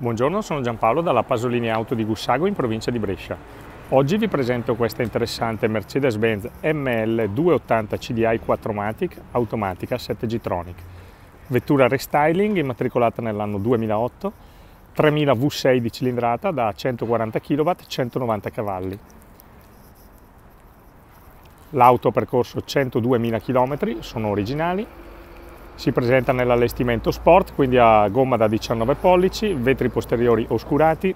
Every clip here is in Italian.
Buongiorno, sono Giampaolo dalla Pasolini Auto di Gussago in provincia di Brescia. Oggi vi presento questa interessante Mercedes-Benz ML 280 CDI 4MATIC automatica 7G Tronic. Vettura restyling immatricolata nell'anno 2008, 3000 V6 di cilindrata da 140 kW, 190 cavalli. L'auto ha percorso 102.000 km, sono originali, si presenta nell'allestimento sport, quindi ha gomma da 19 pollici, vetri posteriori oscurati,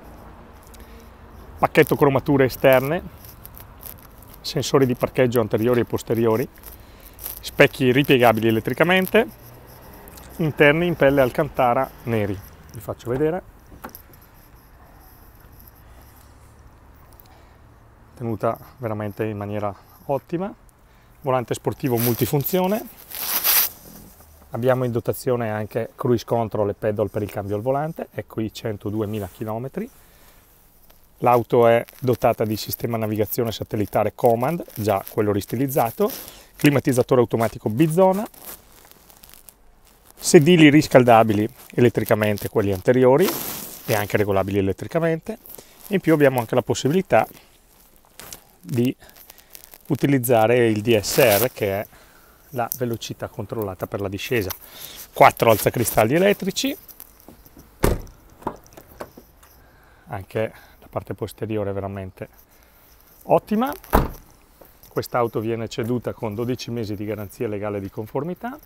pacchetto cromature esterne, sensori di parcheggio anteriori e posteriori, specchi ripiegabili elettricamente, interni in pelle alcantara neri. Vi faccio vedere. Tenuta veramente in maniera ottima. Volante sportivo multifunzione, Abbiamo in dotazione anche cruise control e pedal per il cambio al volante, ecco i 102.000 km. L'auto è dotata di sistema navigazione satellitare Command, già quello ristilizzato, climatizzatore automatico bizona, sedili riscaldabili elettricamente quelli anteriori e anche regolabili elettricamente. In più abbiamo anche la possibilità di utilizzare il DSR che è la velocità controllata per la discesa. 4 alzacristalli elettrici, anche la parte posteriore veramente ottima. Quest'auto viene ceduta con 12 mesi di garanzia legale di conformità.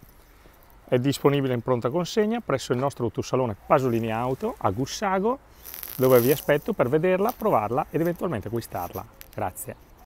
È disponibile in pronta consegna presso il nostro autosalone Pasolini Auto a Gussago, dove vi aspetto per vederla, provarla ed eventualmente acquistarla. Grazie.